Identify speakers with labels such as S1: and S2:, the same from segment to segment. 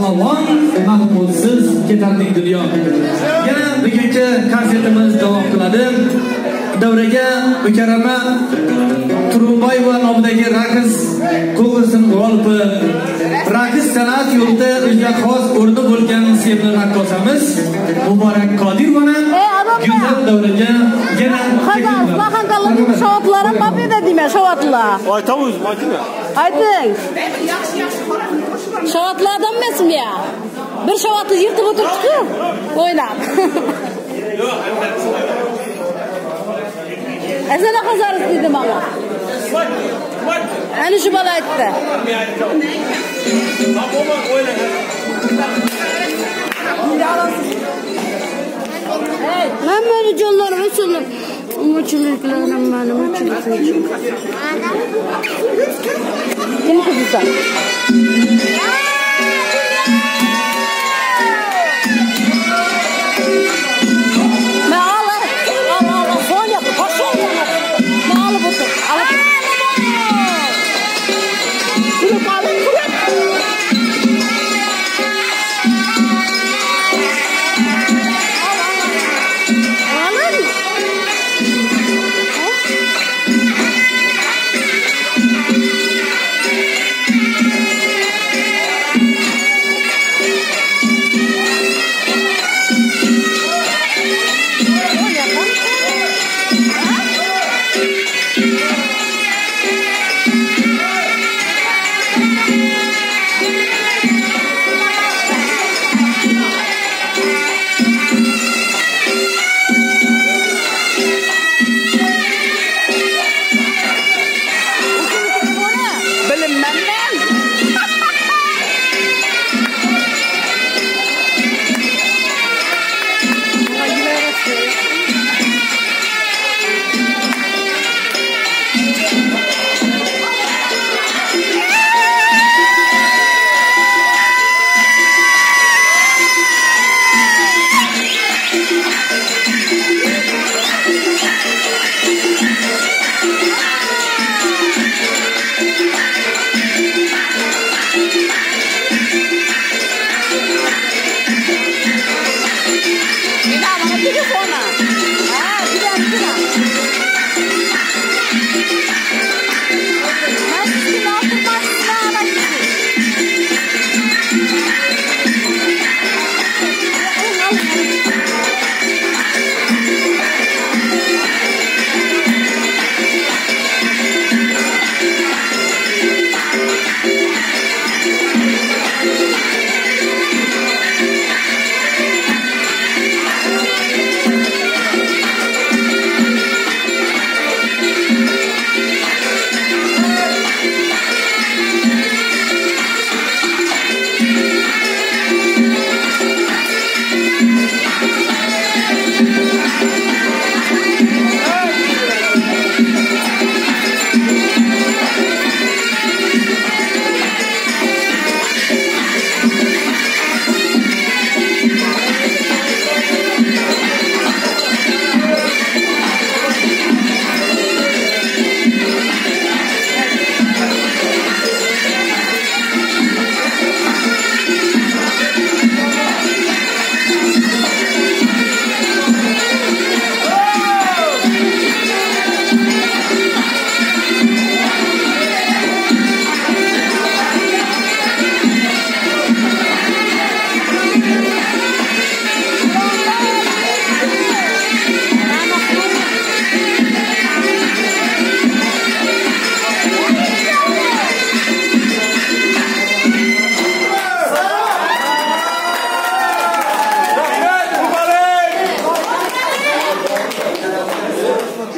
S1: pahlavon mahmudsiz ketardik dunyo. Yana bugungi konsertimiz davom qiladi. Davraga mukarrama turunboyeva nomidagi raqs konkursining g'olibi raqs san'at yo'lida o'ziga xos o'rni bo'lgan sevimli raqqosamiz muborak qodirovani go'zal davraga yana
S2: mı dediğime şavatla?
S3: Aytamiz, aytma.
S2: Ayting. Şavatlardan mısın ya? Bir şavatı yırtıp oturttu. Oynab. Esene kazarız dedim ama. Hani şu bala etti. Ben böyle canlarımı söyleyeyim. Umuçluklarım benim umuçluklarım. Kim kızı sen? 你那玩的这个功能，哎，就这样，
S3: 就这。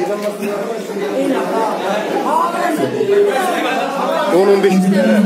S2: 10-15 bin lira.